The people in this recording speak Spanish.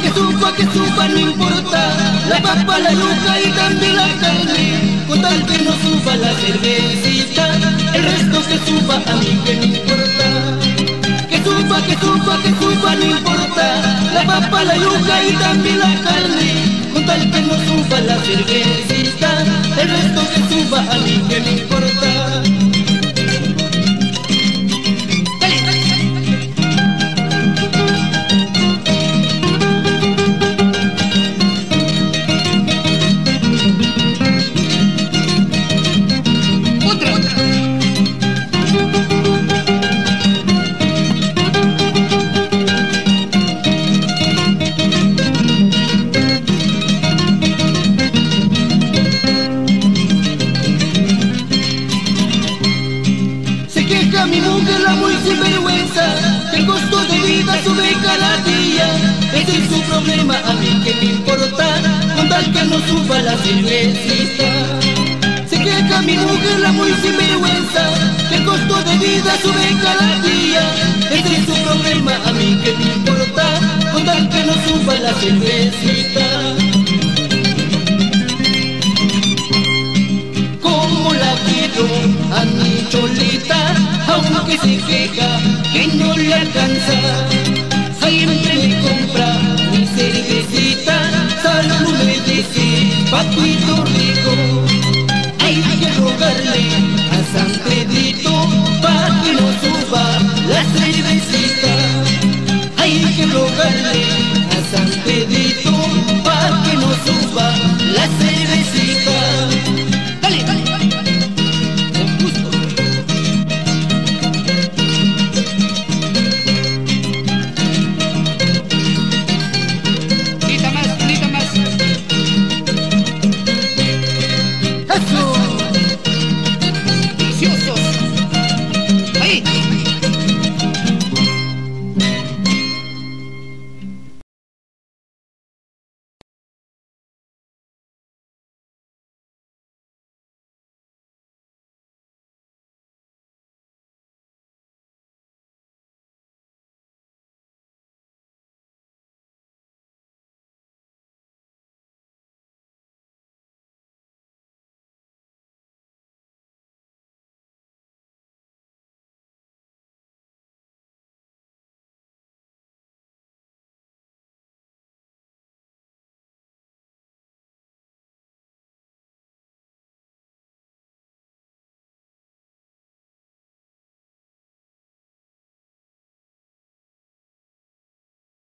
que suba, que suba, no importa. La papa, la yuca y también la carne. Con tal que no suba la cervecita El resto que suba a mí que me importa. Que suba, que suba, que suba, no importa. La papa, la yuca y también la carne. Con tal que no suba la cervecita El resto que suba a mí que me sinvergüenza El costo de vida sube cada día. Ese es su problema, a mí que me importa. Con tal que no suba la cervecita Se queja mi mujer la muy sinvergüenza. El costo de vida sube cada día. Ese es su problema, a mí que me importa. Con tal que no suba la cervecita Como la quiero a mi cholita aunque se queja que no le alcanza. Siempre me compra mi cervecita, salud me dice, papito rico. Hay que rogarle a San Pedrito